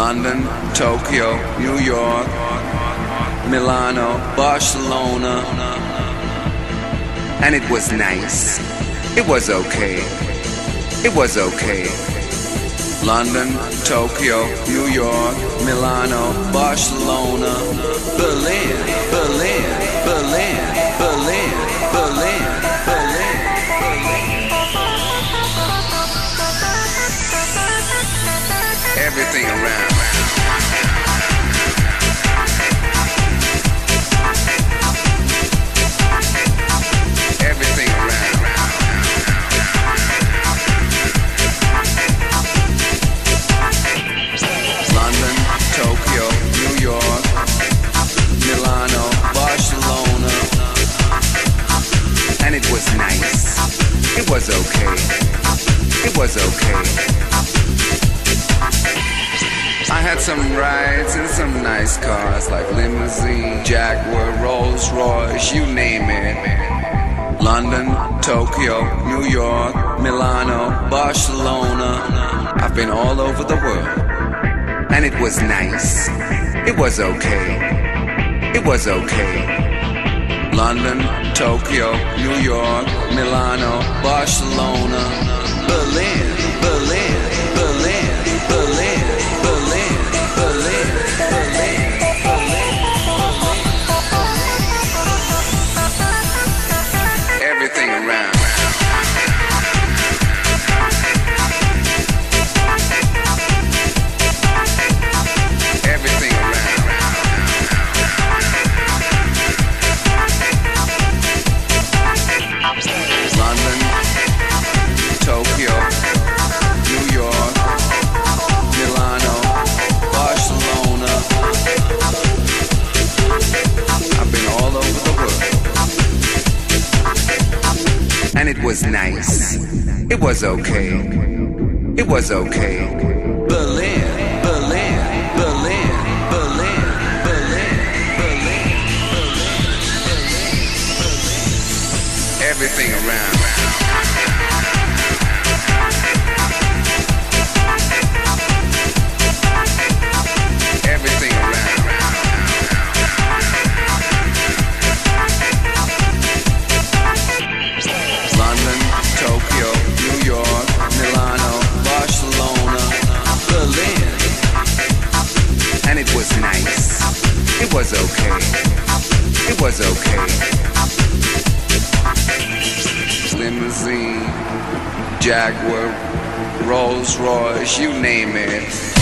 London, Tokyo, New York, Milano, Barcelona. And it was nice. It was okay. It was okay. London, Tokyo, New York, Milano, Barcelona, Berlin, Berlin, Berlin, Berlin, Berlin, Berlin. Everything was nice. It was okay. It was okay. I had some rides in some nice cars like limousine, Jaguar, Rolls Royce, you name it. London, Tokyo, New York, Milano, Barcelona. I've been all over the world. And it was nice. It was okay. It was okay. London, Tokyo, New York, Milano, Barcelona, it was nice. It was okay. It was okay. Berlin, Berlin, Berlin, Berlin, Berlin, Berlin, Berlin, Everything around. Was okay. It was okay. Limousine, Jaguar, Rolls Royce, you name it.